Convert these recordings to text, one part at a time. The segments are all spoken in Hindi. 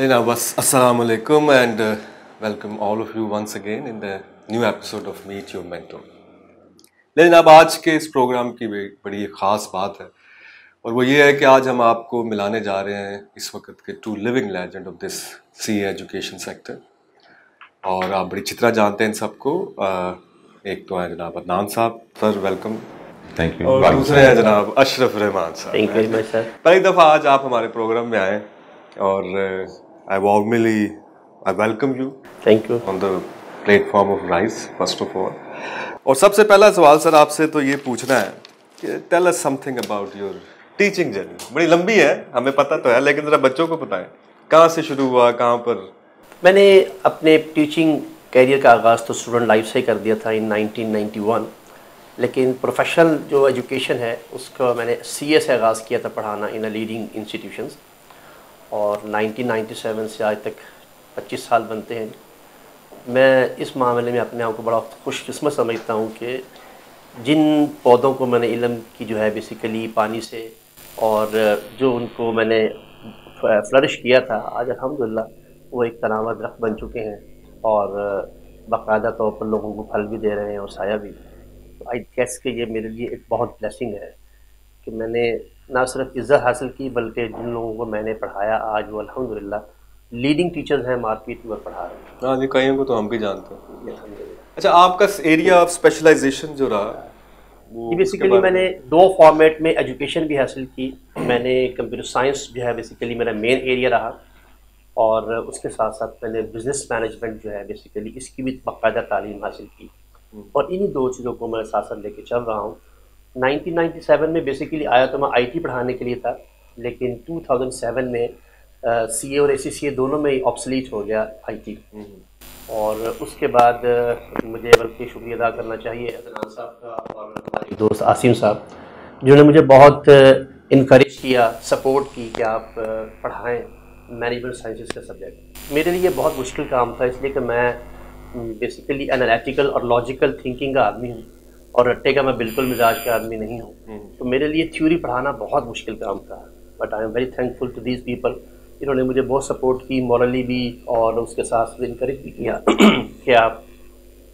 Now, assalamu alaikum and uh, welcome all of you once again in the new episode of Meet Your Mentor. लेकिन अब आज के इस प्रोग्राम की बड़ी ख़ास बात है। और वो ये है कि आज हम आपको मिलाने जा रहे हैं इस वक्त के two living legend of this C education sector और आप बड़ी चित्रा जानते हैं इन सबको। एक तो है जनाब अदनान साहब सर वेलकम थैंक यू और दूसरे हैं जनाब अशरफ रहमान साहब। थैंक यू सर पहली दफ़ा आज आप हमारे प्रोग्राम में आए। और I warmly I welcome you thank you on the platform of rise first of all और सबसे पहला सवाल सर आपसे तो ये पूछना है कि tell us something about your teaching journey बड़ी लंबी है हमें पता तो है लेकिन ज़रा बच्चों को बताएँ। कहाँ से शुरू हुआ कहाँ पर? मैंने अपने टीचिंग कैरियर का आगाज़ तो स्टूडेंट लाइफ से ही कर दिया था इन 1991 लेकिन प्रोफेशनल जो एजुकेशन है उसका मैंने सी से आगाज़ किया था पढ़ाना इन अ लीडिंग इंस्टीट्यूशंस और 1997 से आज तक 25 साल बनते हैं। मैं इस मामले में अपने आप को बड़ा खुशकस्मत समझता हूँ कि जिन पौधों को मैंने इलम की जो है बेसिकली पानी से और जो उनको मैंने फ्लरिश किया था, आज अलहमदिल्ला वो एक तनावा दरख्त बन चुके हैं और बाकायदा तौर पर लोगों को फल भी दे रहे हैं और साया भी। आई गेस के ये मेरे लिए एक बहुत ब्लेसिंग है कि मैंने ना सिर्फ़ इज़्ज़त हासिल की बल्कि जिन लोगों को मैंने पढ़ाया आज वो अल्हम्दुलिल्लाह लीडिंग टीचर्स हैं मार्केट में पढ़ा रहे हैं। हाँ जी कईयों को तो हम भी जानते हैं। अच्छा आपका एरिया ऑफ़ स्पेशलाइजेशन जो रहा वो बेसिकली मैंने दो फॉर्मेट में एजुकेशन भी हासिल की। मैंने कंप्यूटर साइंस जो है बेसिकली मेरा मेन एरिया रहा और उसके साथ साथ मैंने बिज़नेस मैनेजमेंट जो है बेसिकली इसकी भी बाकायदा तालीम हासिल की। हम्म। और इन्हीं दो चीज़ों को मैं साथ साथ लेके चल रहा हूँ। 1997 में बेसिकली आया तो मैं आईटी पढ़ाने के लिए था लेकिन 2007 में सीए और ए दोनों में ही ऑप्सलीट हो गया आईटी हम्म। और उसके बाद मुझे बल्कि शुक्रिया अदा करना चाहिए अदनान साहब का और हमारे दोस्त आसिम साहब जिन्होंने मुझे बहुत इनक्रेज किया सपोर्ट की कि आप पढ़ाएँ मैनेजमेंट साइंसेस का सब्जेक्ट मेरे लिए बहुत मुश्किल काम था इसलिए कि मैं बेसिकली एनालिटिकल और लॉजिकल थिंकिंग का आदमी हूँ। और रट्टे का मैं बिल्कुल मिजाज का आदमी नहीं हूँ। हम्म। तो मेरे लिए थ्योरी पढ़ाना बहुत मुश्किल काम था। But I am very thankful to these people इन्होंने मुझे बहुत सपोर्ट की मॉरली भी और उसके साथ साथ इनक्रेज भी किया कि आप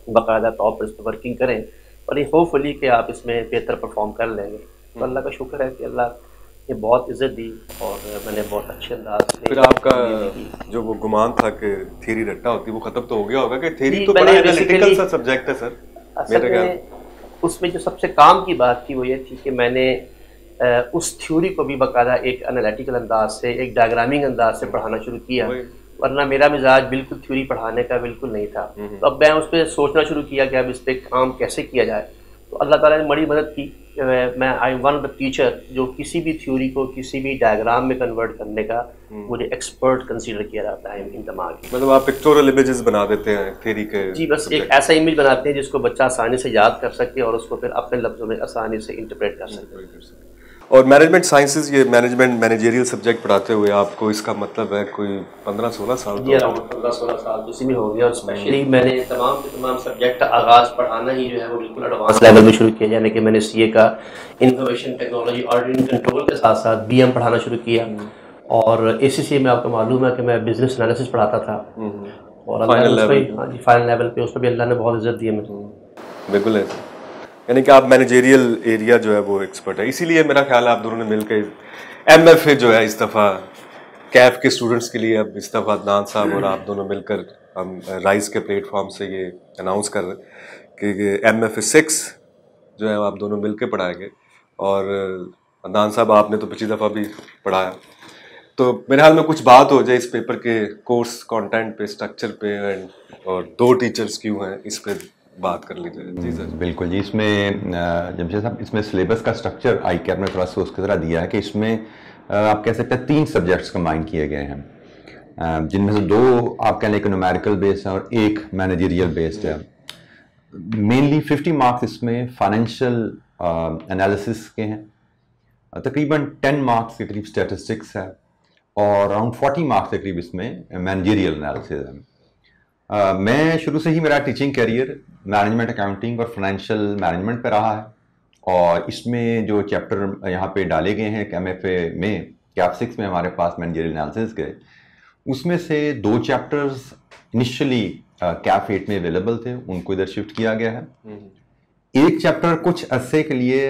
बाकायदा तौर पर इस पर वर्किंग करें और ये होपफुली कि आप इसमें बेहतर परफॉर्म कर लेंगे। तो अल्लाह का शुक्र है कि अल्लाह ने बहुत इज़्ज़त दी और मैंने बहुत अच्छे अंदाज से फिर आपका जो वो गुमान था कि थ्योरी रट्टा होती वो खत्म तो हो गया होगा कि थ्योरी तो बड़ा एनालिटिकल सा सब्जेक्ट है सर मेरे ख्याल उसमें जो सबसे काम की बात थी वो ये थी कि मैंने उस थ्योरी को भी बाकायदा एक एनालिटिकल अंदाज से एक डायग्रामिंग अंदाज से पढ़ाना शुरू किया। वरना मेरा मिजाज बिल्कुल थ्योरी पढ़ाने का बिल्कुल नहीं था। तो अब मैं उस पर सोचना शुरू किया कि अब इस पर काम कैसे किया जाए। तो अल्लाह ताला ने बड़ी मदद की मैं आई वन द टीचर जो किसी भी थ्योरी को किसी भी डायग्राम में कन्वर्ट करने का हम्म। मुझे एक्सपर्ट कंसीडर किया जाता है इन दिमाग मतलब आप पिक्टोरियल इमेजेस बना देते हैं थ्योरी के जी बस एक ऐसा इमेज बनाते हैं जिसको बच्चा आसानी से याद कर सके और उसको फिर अपने लफ्जों में आसानी से इंटरप्रेट कर सके। और मैनेजमेंट साइंसेज ये मैनेजमेंट मैनेजरियल सब्जेक्ट पढ़ाते हुए आपको इसका मतलब है कोई पंद्रह सोलह साल तो पंद्रह सोलह साल तो इसी में हो गया। और स्पेशली मैंने तमाम के तमाम सब्जेक्ट आगाज़ पढ़ाना ही जो है वो बिल्कुल एडवांस लेवल में शुरू किया। यानी कि मैंने सी का इन्फॉर्मेशन टेक्नोलॉजी ऑर्डरिंग कंट्रोल के साथ साथ बी पढ़ाना शुरू किया। और ए में आपको मालूम है कि मैं बिज़नेस एनालिसिस पढ़ाता था। और फाइनल लेवल हाँ फाइनल लेवल पे उस पर भी अल्लाह ने बहुत इज़्ज़त दी है मुझे बिल्कुल है यानी कि आप मैनेजेरियल एरिया जो है वो एक्सपर्ट है। इसीलिए मेरा ख्याल है आप दोनों ने मिलकर एम एफ़ ए जो है इस दफ़ा, कैफ के स्टूडेंट्स के लिए अब इस दफ़ा अदनान साहब और आप दोनों मिलकर हम राइस के प्लेटफॉर्म से ये अनाउंस कर रहे हैं कि एम एफ़ ए सिक्स जो है आप दोनों मिल के पढ़ाएँगे। और अदनान साहब आपने तो पिछली दफ़ा भी पढ़ाया। तो मेरे हाल में कुछ बात हो जाए इस पेपर के कोर्स कंटेंट पे स्ट्रक्चर पे एंड और दो टीचर्स क्यों हैं, इस पर बात कर लीजिए जी सर। बिल्कुल जी, इसमें जमशेद साहब इसमें सिलेबस का स्ट्रक्चर आई कैप ने थोड़ा सा उसकी तरह दिया है कि इसमें आप कह सकते हैं तीन सब्जेक्ट्स कंबाइन किए गए हैं। जिनमें से दो आप कह लें कि न्यूमेरिकल बेस्ड है और एक मैनेजरियल बेस्ड है। मेनली 50 मार्क्स इसमें फाइनेंशियल एनालिसिस के हैं। तकरीबन 10 मार्क्स के करीब स्टेटिस्टिक्स है और अराउंड 40 मार्क्स के करीब इसमें मैनेजरियल एनालिसिस है। Uh, मैं शुरू से ही मेरा टीचिंग करियर मैनेजमेंट अकाउंटिंग और फाइनेंशियल मैनेजमेंट पे रहा है और इसमें जो चैप्टर यहाँ पे डाले गए हैं एम एफ़ ए में कैप सिक्स में हमारे पास मैनेजरियल एनालिसिस के उसमें से दो चैप्टर्स इनिशियली कैफ एट में अवेलेबल थे उनको इधर शिफ्ट किया गया है हम्म। एक चैप्टर कुछ अरसे के लिए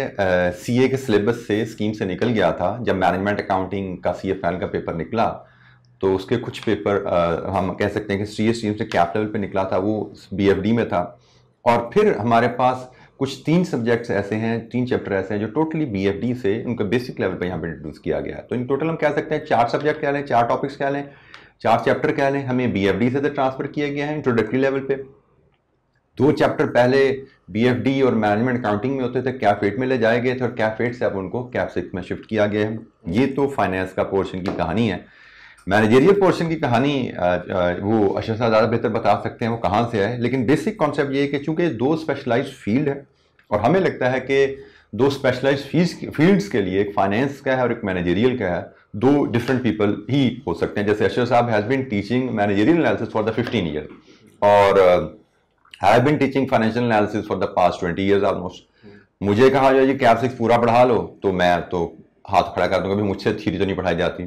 सी ए के सिलेबस से स्कीम से निकल गया था जब मैनेजमेंट अकाउंटिंग का सी एफ़ एल का पेपर निकला तो उसके कुछ पेपर आ, हम कह सकते हैं कि सी एस से कैप लेवल पे निकला था वो बी एफ़ डी में था। और फिर हमारे पास कुछ तीन सब्जेक्ट्स ऐसे हैं तीन चैप्टर ऐसे हैं जो टोटली बी एफ़ डी से उनका बेसिक लेवल पे यहाँ पे इंट्रोड्यूस किया गया है। तो इन टोटल हम कह सकते हैं चार सब्जेक्ट कह लें चार टॉपिक्स कह लें चार चैप्टर कह लें हमें बी एफ़ डी से ट्रांसफ़र किया गया है इंट्रोडक्टरी लेवल पे। दो चैप्टर पहले बी एफ़ डी और मैनेजमेंट अकाउंटिंग में होते थे कैफ एट में ले जाए गए थे और कैफ एट से अब उनको कैफ सिक्स में शिफ्ट किया गया है। ये तो फाइनेंस का पोर्शन की कहानी है। मैनेजरियल पोर्शन की कहानी वो अशर साहब ज़्यादा बेहतर बता सकते हैं वो कहाँ से है, लेकिन बेसिक कॉन्सेप्ट ये है कि चूँकि दो स्पेशलाइज फ़ील्ड है, और हमें लगता है कि दो स्पेशलाइज फ़ीस फील्ड्स के लिए एक फाइनेंस का है और एक मैनेजरियल का है, दो डिफरेंट पीपल ही हो सकते हैं। जैसे अशर साहब has been teaching managerial analysis for the fifteen year और have been teaching financial analysis for the past twenty years almost मुझे कहा जाए कि सिक्स पूरा पढ़ा लो तो मैं तो हाथ खड़ा कर दूँगा, मुझसे थीरी तो नहीं पढ़ाई जाती।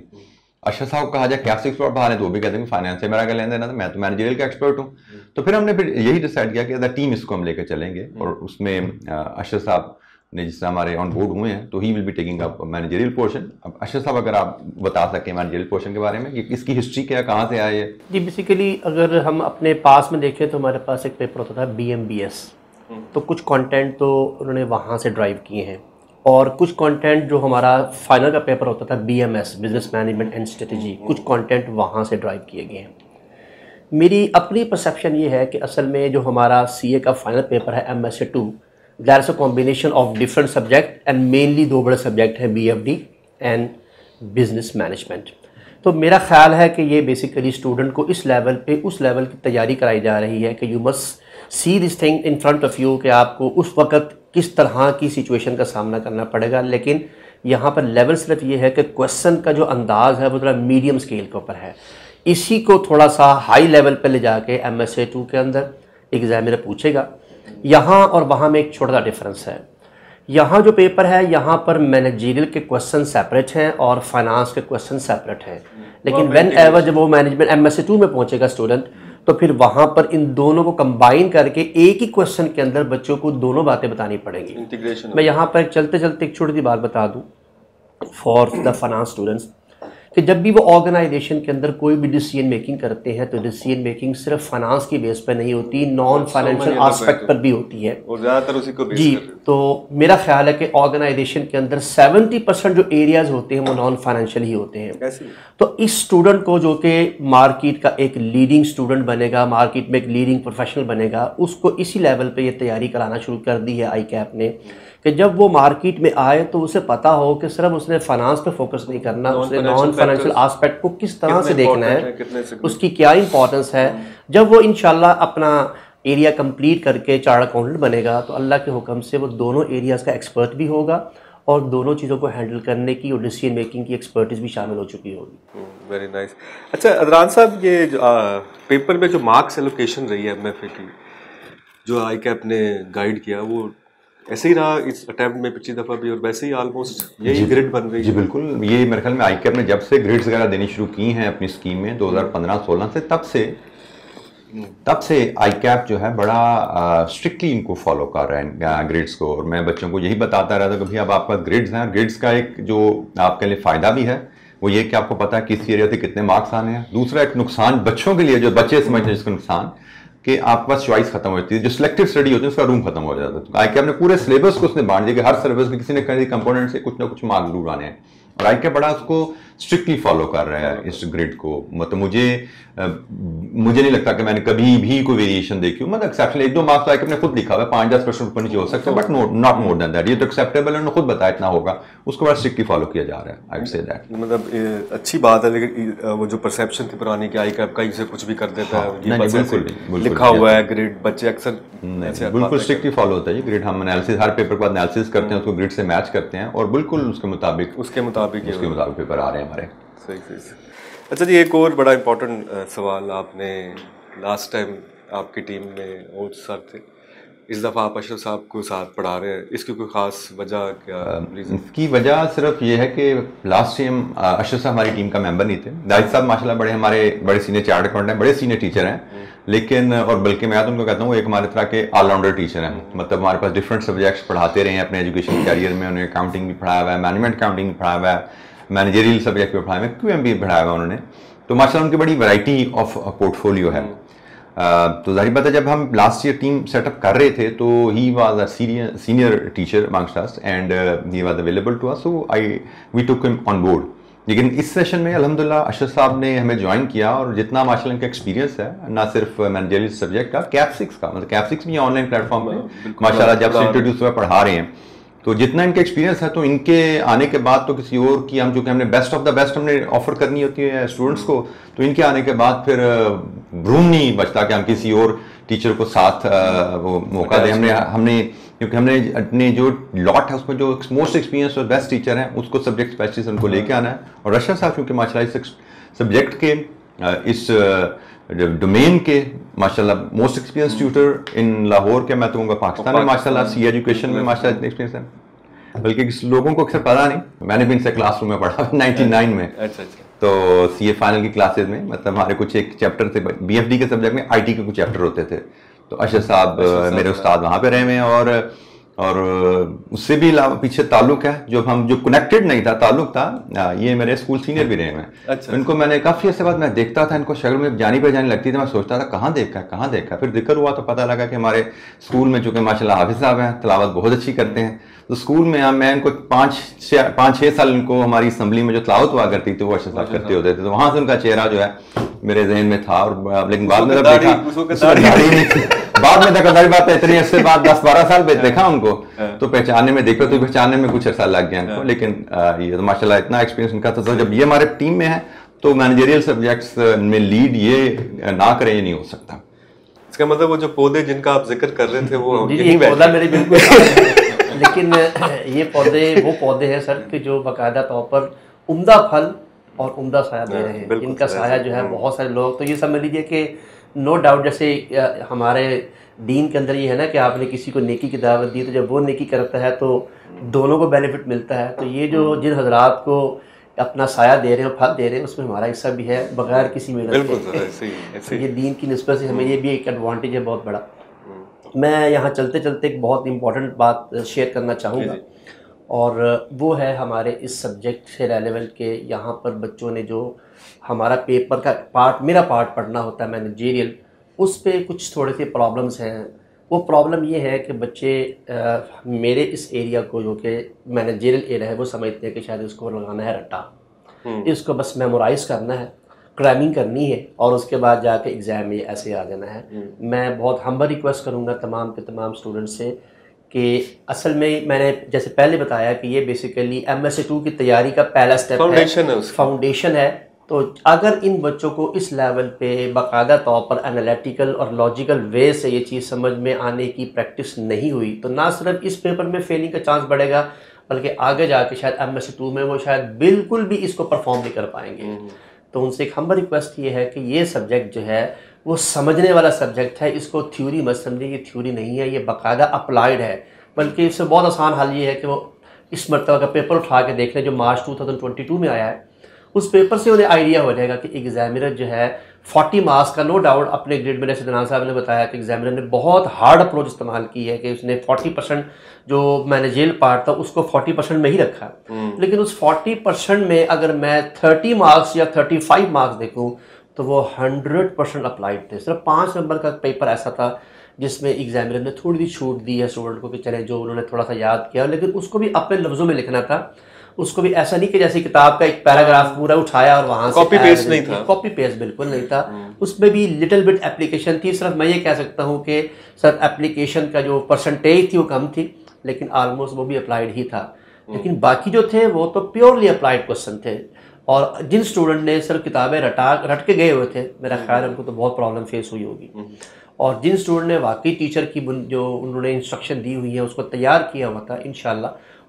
अशर साहब को कहा जाए क्या एक्सपर्ट बाहर है तो वो भी कहते हैं फाइनेंस से मेरा क्या लेन देना था मैं तो मैनेजरियल का एक्सपर्ट हूँ। तो फिर हमने फिर यही डिसाइड किया कि अगर टीम इसको हम लेकर चलेंगे और उसमें अशर साहब ने जिससे हमारे ऑन बोर्ड हुए हैं तो he will be taking up managerial portion अब अशर साहब अगर आप बता सकें मैनेजरियल पोर्शन के बारे में कि इसकी हिस्ट्री क्या कहाँ से आए है? जी बेसिकली अगर हम अपने पास में देखें तो हमारे पास एक पेपर होता था बी एस तो कुछ कॉन्टेंट तो उन्होंने वहाँ से ड्राइव किए हैं। और कुछ कंटेंट जो हमारा फाइनल का पेपर होता था BMS business management and strategy कुछ कंटेंट वहाँ से ड्राइव किए गए हैं। मेरी अपनी परसेप्शन ये है कि असल में जो हमारा सीए का फाइनल पेपर है M S A two there is a combination of different subject and mainly दो बड़े सब्जेक्ट हैं B F D and business management तो मेरा ख्याल है कि ये बेसिकली स्टूडेंट को इस लेवल पे उस लेवल की तैयारी कराई जा रही है कि you must see this thing in front of you कि आपको उस वक्त किस तरह की सिचुएशन का सामना करना पड़ेगा लेकिन यहाँ पर लेवल सिर्फ़ ये है कि क्वेश्चन का जो अंदाज़ है वो थोड़ा मीडियम स्केल के ऊपर है। इसी को थोड़ा सा हाई लेवल पर ले जाके एम एस ए टू के अंदर एग्जामिनर पूछेगा। यहाँ और वहाँ में एक छोटा सा डिफरेंस है। यहाँ जो पेपर है यहाँ पर मैनेजरियल के क्वेश्चन सेपरेट हैं और फाइनेंस के क्वेश्चन सेपरेट हैं। लेकिन वेन एवर जब वो management M S A two में पहुँचेगा स्टूडेंट तो फिर वहाँ पर इन दोनों को कंबाइन करके एक ही क्वेश्चन के अंदर बच्चों को दोनों बातें बतानी पड़ेंगी। मैं यहाँ पर चलते चलते एक छोटी सी बात बता दूँ। फॉर द फाइनेंस स्टूडेंट्स कि जब भी वो ऑर्गेनाइजेशन के अंदर कोई भी डिसीज़न मेकिंग करते हैं तो डिसीज़न मेकिंग सिर्फ़ फाइनेंस की बेस पर नहीं होती नॉन फाइनेंशियल आस्पेक्ट पर भी होती है। और ज़्यादातर उसी को जी तो मेरा ख्याल है कि ऑर्गेनाइजेशन के अंदर 70 परसेंट जो एरियाज़ होते हैं वो नॉन फाइनेंशियल ही होते हैं। तो इस स्टूडेंट को जो कि मार्केट का एक लीडिंग स्टूडेंट बनेगा मार्केट में एक लीडिंग प्रोफेशनल बनेगा उसको इसी लेवल पर यह तैयारी कराना शुरू कर दी है आई कैप ने। कि जब वो मार्केट में आए तो उसे पता हो कि सिर्फ़ उसने फाइनेंस पे फोकस नहीं करना उसने नॉन फाइनेंशियल आस्पेक्ट को किस तरह से देखना है उसकी क्या इंपॉर्टेंस है। जब वो इनशाला अपना एरिया कंप्लीट करके चार्ट अकाउंटेंट बनेगा तो अल्लाह के हुक्म से वो दोनों एरियाज़ का एक्सपर्ट भी होगा और दोनों चीज़ों को हैंडल करने की और डिसीज़न मेकिंग की एक्सपर्टीज भी शामिल हो चुकी होगी। वेरी hmm, नाइस अच्छा अदरान साहब ये पेपर में जो मार्क्स एलोकेशन रही है एम की जो आई कैप ने गाइड किया वो ऐसे ही रहा इस अटैम्प्ट में पिछली दफ़ा भी और वैसे ही ऑलमोस्ट यही ग्रिड बन रही जी बिल्कुल। ये मेरे ख्याल में आई ने जब से ग्रिड्स वगैरह देनी शुरू की हैं अपनी स्कीम में 2015-16 से तब से तब से आई कैप जो है बड़ा स्ट्रिक्टली इनको फॉलो कर रहे हैं ग्रिड्स को। और मैं बच्चों को यही बताता रहता कि भाई अब आपके पास ग्रिड्स हैं ग्रिड्स का एक जो आपके लिए फ़ायदा भी है वो ये कि आपको पता है किस एरिया से कितने मार्क्स आने हैं। दूसरा एक नुकसान बच्चों के लिए जो बच्चे समझते हैं जिसका नुकसान कि आपके पास चॉइस खत्म हो जाती है। जो सिलेक्टिव स्टडी होती है, उसका रूम खत्म हो जाता है। तो आई के अपने पूरे सिलेबस को उसने बांट दिया कि हर सिलेबस में किसी न कहीं कंपोनेंट से कुछ ना कुछ मार्क्स ज़रूर आने हैं। और आई बड़ा उसको स्ट्रिक्टली फॉलो कर रहा है इस ग्रिड को। मतलब मुझे मुझे नहीं लगता कि मैंने कभी भी कोई वेरिएशन देखी मतलब एक्सेप्शन एक दो मार्क्स तो अपने खुद लिखा हुआ है पाँच दस परसेंट ऊपर नीचे हो सकता हैं but not more than that ये तो एक्सेप्टेबल है खुद बताया इतना होगा। उसको बड़ा स्ट्रिक्टली फॉलो किया जा रहा है आई से दैट मतलब अच्छी बात है लेकिन वो जो परसेप्शन थी पुरानी की आई कैप का इसे कुछ भी कर देता है हाँ, बिल्कुल लिखा हुआ है ग्रिड बच्चे अक्सर बिल्कुल स्ट्रिक्टली फॉलो होता है ग्रिड हम एनालिसिस हर पेपर के बाद एनालिसिस करते हैं उसको ग्रिड से मैच करते हैं और बिल्कुल उसके मुताबिक उसके मुताबिक उसके मुताबिक पेपर आ रहे हैं। हमारे। सही सही अच्छा जी एक और बड़ा इम्पोर्टेंट सवाल आपने लास्ट टाइम आपकी टीम में और सर थे। इस दफ़ा आप अशरफ साहब को साथ पढ़ा रहे हैं। इसकी कोई ख़ास वजह क्या रीज़न इसकी वजह सिर्फ़ ये है कि लास्ट टाइम अशरफ साहब हमारी टीम का मेंबर नहीं थे। दाहिद साहब माशाल्लाह बड़े हमारे बड़े सीनियर चार्ट अकाउंट हैं बड़े सीनियर टीचर हैं। लेकिन और बल्कि मैं तो उनको कहता हूँ एक हमारे तरह के ऑलराउंडर टीचर हैं। मतलब हमारे पास डिफरेंट सब्जेक्ट्स पढ़ाते रहे हैं अपने एजुकेशन कैरियर में उन्होंने अकाउंटिंग भी पढ़ाया हुआ है मैनेजमेंट अकाउंटिंग भी पढ़ाया हुआ है। मैनेजरियल सब्जेक्ट भी पढ़ाया हुआ क्यू एम भी पढ़ाया हुआ उन्होंने? तो माशा उनकी बड़ी वैरायटी ऑफ़ पोर्टफोलियो है। तो ज़ाहिर बात है जब हम लास्ट ईयर टीम सेटअप कर रहे थे तो he was a senior teacher amongst us and he was available to us so I we took him on board लेकिन इस सेशन में अलहमदिल्ला अशरफ साहब ने हमें ज्वाइन किया और जितना माशाल्लाह इनका एक्सपीरियंस है ना सिर्फ़ मैनेजरियल सब्जेक्ट का कैप सिक्स का मतलब कैप सिक्स भी ऑनलाइन प्लेटफॉर्म पे। माशाल्लाह जब से इंट्रोड्यूस हुआ पढ़ा रहे हैं। तो जितना इनका एक्सपीरियंस है तो इनके आने के बाद तो किसी और की हम जो कि हमने बेस्ट ऑफ़ द बेस्ट हमने ऑफ़र करनी होती है स्टूडेंट्स को तो इनके आने के बाद फिर भ्रूम नहीं बचता कि हम किसी और टीचर को साथ वो मौका दें। हमने हमने, क्योंकि हमने अपने जो लॉट है, उसमें जो मोस्ट एक्सपीरियंस और बेस्ट टीचर हैं, उसको सब्जेक्ट स्पेशलिस्ट उनको लेके आना है। और रशिया साहब, क्योंकि माशा सब्जेक्ट के इस डोमेन के माशाल्लाह most experience tutor in Lahore के मैं तो कहूँगा पाकिस्तान में माशाल्लाह सी एजुकेशन में माशा इतने एक्सपीरियंस है। बल्कि लोगों को अक्सर पता नहीं मैंने भी इनसे क्लासरूम में पढ़ा नाइनटी नाइन में। अच्छा अच्छा तो सी ए फाइनल की क्लासेज में मतलब हमारे कुछ एक चैप्टर थे बी एफ़ डी के सब्जेक्ट में आई टी के कुछ चैप्टर होते थे। तो अशर साहब मेरे उस्ताद वहाँ पे रहे हुए हैं और और उससे भी अलावा पीछे ताल्लुक है जो हम जो कनेक्टेड नहीं था ताल्लुक था ये मेरे स्कूल सीनियर भी रहे हैं। अच्छा, अच्छा, इनको मैंने काफ़ी ऐसे बाद मैं देखता था इनको शक्ल में जानी पहचानी लगती थी मैं सोचता था कहाँ देखा है कहाँ देखा फिर ज़िक्र हुआ तो पता लगा कि हमारे स्कूल में चूँकि माशाल्लाह हाफिज साहब हैं तलावत बहुत अच्छी करते हैं। तो स्कूल में हम मैं इनको पाँच छः पाँच छः साल इनको हमारी असम्बली में जो तलावत हुआ करती थी वो अशर साहब करते होते थे। तो वहाँ से उनका चेहरा जो है मेरे जहन में था और लेकिन बाद में बाद में दखलदारी बात है इतनी अरसे बाद दस बारह साल पे देखा उनको हाँ। तो पहचानने में देखो तो पहचानने में कुछ अर्सा लग गया इनको हाँ। लेकिन ये तो माशाल्लाह इतना एक्सपीरियंस उनका था तो जब ये हमारे टीम में है तो मैनेजरियल सब्जेक्ट्स में लीड ये ना करें ये नहीं हो सकता इसका मतलब वो जो पौधे जिनका आप ज़िक्र कर रहे थे वो ये पौधा मेरे बिल्कुल लेकिन ये पौधे वो पौधे हैं सर कि जो बाकायदा तौर पर उम्दा फल और उम्दा साया दे हाँ, रहे हैं इनका साया जो है बहुत सारे लोग तो ये समझ लीजिए कि नो डाउट जैसे हमारे दीन के अंदर ये है ना कि आपने किसी को नेकी की दावत दी तो जब वो नेकी करता है तो दोनों को बेनिफिट मिलता है। तो ये जो जिन हजरात को अपना साया दे रहे हैं फल दे रहे हैं उसमें हमारा हिस्सा भी है बगैर किसी मेहनत के। तो ये दीन की नस्बत से हमें ये भी एक एडवांटेज है बहुत बड़ा। हम्म। मैं यहाँ चलते चलते एक बहुत इंपॉर्टेंट बात शेयर करना चाहूँगा। और वो है हमारे इस सब्जेक्ट से रेलेवेंट के यहाँ पर बच्चों ने जो हमारा पेपर का पार्ट मेरा पार्ट पढ़ना होता है मैनेजेरियल उस पर कुछ थोड़े से प्रॉब्लम्स हैं वो प्रॉब्लम ये है कि बच्चे आ, मेरे इस एरिया को जो कि मैनेजेरियल एरिया है वो समझते हैं कि शायद इसको लगाना है रट्टा हम्म। इसको बस मेमोराइज करना है क्रैमिंग करनी है और उसके बाद जाके एग्ज़ाम में ऐसे आ जाना है हम्म। मैं बहुत हम्बर रिक्वेस्ट करूँगा तमाम के तमाम स्टूडेंट से कि असल में मैंने जैसे पहले बताया कि ये बेसिकली एम एस टू की तैयारी का पहला स्टेप है। फाउंडेशन है तो अगर इन बच्चों को इस लेवल पे बाकायदा तौर पर एनालिटिकल और लॉजिकल वे से ये चीज़ समझ में आने की प्रैक्टिस नहीं हुई तो ना सिर्फ़ इस पेपर में फेलिंग का चांस बढ़ेगा बल्कि आगे जाके शायद एम एस टू में वो शायद बिल्कुल भी इसको परफॉर्म नहीं कर पाएँगे। हम्म। तो उनसे एक हम्बर रिक्वेस्ट ये है कि ये सब्जेक्ट जो है वो समझने वाला सब्जेक्ट है इसको थ्योरी मत समझिए ये थ्योरी नहीं है ये बाकायदा अप्लाइड है। बल्कि इससे बहुत आसान हल ये है कि वो इस मरतबा का पेपर उठा के देख लें जो मार्च 2022 में आया है। उस पेपर से उन्हें आइडिया हो जाएगा कि एग्जामिनर जो है 40 मार्क्स का नो डाउट अपने ग्रेड में जैसे दनान साहब ने बताया कि एग्जामिनर ने बहुत हार्ड अप्रोच इस्तेमाल की है कि उसने 40 परसेंट जो मैंने जेल पार्ट था उसको 40 परसेंट में ही रखा। हम्म। लेकिन उस 40 परसेंट में अगर मैं 30 मार्क्स या 35 मार्क्स देखूँ तो वो 100 परसेंट अप्लाइड थे। सिर्फ़ पाँच नंबर का पेपर ऐसा था जिसमें एग्जामिनर ने थोड़ी सी छूट दी है स्टूडेंट को कि चले जो उन्होंने थोड़ा सा याद किया लेकिन उसको भी अपने लफ्ज़ों में लिखना था। उसको भी ऐसा नहीं कि जैसे किताब का एक पैराग्राफ पूरा उठाया और वहाँ कॉपी पेस्ट नहीं था। कॉपी पेस्ट बिल्कुल नहीं था। हम्म। उसमें भी लिटिल बिट एप्लीकेशन थी। सिर्फ़ मैं ये कह सकता हूँ कि सर एप्लीकेशन का जो परसेंटेज थी वो कम थी लेकिन ऑलमोस्ट वो भी अप्लाइड ही था। हम्म। लेकिन बाकी जो थे वो तो प्योरली अप्लाइड क्वेश्चन थे। और जिन स्टूडेंट ने सर किताबें रटा रट के गए हुए थे मेरा ख्याल है उनको तो बहुत प्रॉब्लम फेस हुई होगी। और जिन स्टूडेंट ने वाकई टीचर की जो उन्होंने इंस्ट्रक्शन दी हुई है उसको तैयार किया हुआ था इन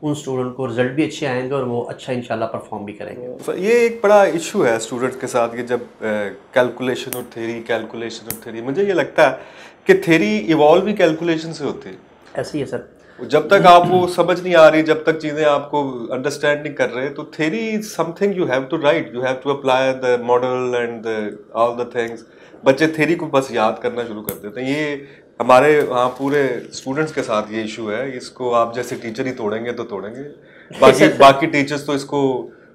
उन स्टूडेंट को रिज़ल्ट भी अच्छे आएँगे और वो अच्छा इंशाल्लाह परफॉर्म भी करेंगे। सर ये एक बड़ा इशू है स्टूडेंट्स के साथ कि जब कैलकुलेशन और थेरी कैलकुलेशन और थेरी मुझे ये लगता है कि थेरी इवॉल्व भी कैलकुलेशन से होती है। ऐसे ही है सर। जब तक आपको समझ नहीं आ रही जब तक चीज़ें आपको अंडरस्टैंड नहीं कर रहे तो theory something you have to write you have to apply the model and all the things बच्चे थेरी को बस याद करना शुरू कर देते हैं। ये हमारे वहाँ पूरे स्टूडेंट्स के साथ ये इशू है। इसको आप जैसे टीचर ही तोड़ेंगे तो तोड़ेंगे। बाकी बाकी टीचर्स तो इसको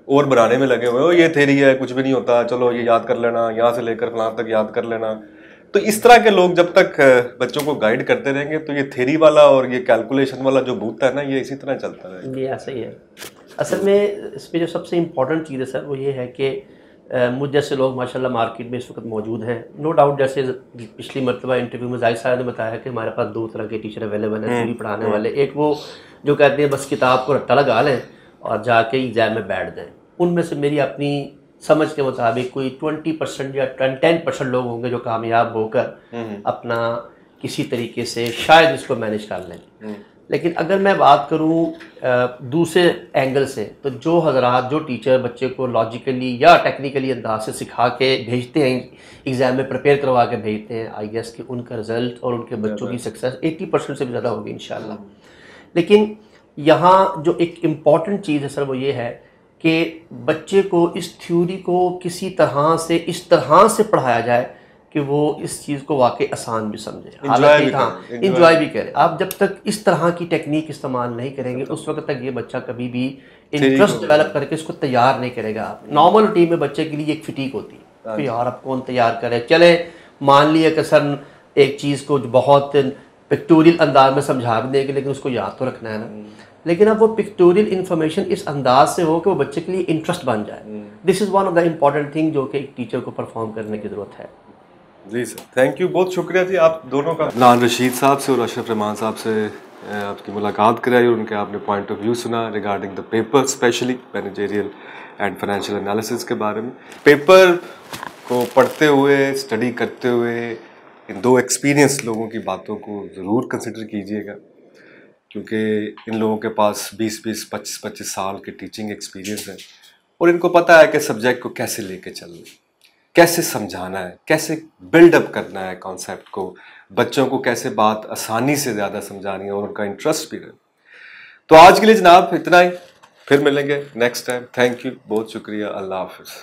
और बनाने में लगे हुए हो। ये थेरी है कुछ भी नहीं होता। चलो ये याद कर लेना यहाँ से लेकर फलां तक याद कर लेना। तो इस तरह के लोग जब तक बच्चों को गाइड करते रहेंगे तो ये थेरी वाला और ये कैलकुलेशन वाला जो बूथ है ना ये इसी तरह चलता रहेगा। ये ऐसा ही है। असल में इसमें जो सबसे इम्पोर्टेंट चीज़ है सर वो ये है कि मुझ जैसे लोग माशाल्लाह मार्केट में इस वक्त मौजूद हैं। नो डाउट जैसे पिछली मरतबा इंटरव्यू में ज़ाहिर साहब ने बताया कि हमारे पास दो तरह के टीचर अवेलेबल हैं थ्योरी हम्म, पढ़ाने हम्म। वाले। एक वो जो कहते हैं बस किताब को रट्टा लगा लें और जाके एग्ज़ाम में बैठ दें उनमें से मेरी अपनी समझ के मुताबिक कोई ट्वेंटी परसेंट या टेन परसेंट लोग होंगे जो कामयाब होकर हम्म, अपना किसी तरीके से शायद इसको मैनेज कर लें। लेकिन अगर मैं बात करूँ दूसरे एंगल से तो जो हजरात जो टीचर बच्चे को लॉजिकली या टेक्निकली अंदाज से सिखा के भेजते हैं एग्ज़ाम में प्रिपेयर करवा के भेजते हैं आई गेस कि उनका रिज़ल्ट और उनके बच्चों की सक्सेस 80 परसेंट से भी ज़्यादा होगी इन लेकिन यहाँ जो एक इंपॉर्टेंट चीज़ है सर वो ये है कि बच्चे को इस थ्योरी को किसी तरह से इस तरह से पढ़ाया जाए कि वो इस चीज़ को वाकई आसान भी समझे। हालाँकि हाँ इंजॉय भी करे। आप जब तक इस तरह की टेक्निक इस्तेमाल नहीं करेंगे उस वक्त तक ये बच्चा कभी भी इंटरेस्ट डेवलप करके इसको तैयार नहीं करेगा। आप नॉर्मल टीम में बच्चे के लिए एक फिटीक होती है हाँ कि यार अब कौन तैयार करे? चले मान लिया कि सर एक चीज़ को बहुत पिक्टोरियल अंदाज में समझा भी देंगे लेकिन उसको याद तो रखना है ना। हम्म। लेकिन अब वो पिक्टोरियल इन्फॉर्मेशन इस अंदाज से हो कि वो बच्चे के लिए इंटरेस्ट बन जाए। This is one of the important thing जो कि एक टीचर को परफॉर्म करने की ज़रूरत है। जी सर थैंक यू बहुत शुक्रिया जी आप दोनों का। नान रशीद साहब से और अशरफ रहमान साहब से आपकी मुलाकात कराई और उनके आपने पॉइंट ऑफ़ व्यू सुना regarding the paper specially managerial and financial analysis के बारे में। पेपर को पढ़ते हुए स्टडी करते हुए इन दो एक्सपीरियंस लोगों की बातों को ज़रूर कंसिडर कीजिएगा। क्योंकि इन लोगों के पास 20-20 25-25 साल के टीचिंग एक्सपीरियंस है और इनको पता है कि सब्जेक्ट को कैसे लेके चलना कैसे समझाना है, कैसे बिल्डअप करना है कॉन्सेप्ट को, बच्चों को कैसे बात आसानी से ज़्यादा समझानी है और उनका इंटरेस्ट भी रहे। तो आज के लिए जनाब इतना ही, फिर मिलेंगे नेक्स्ट टाइम थैंक यू बहुत शुक्रिया, अल्लाह हाफिज़।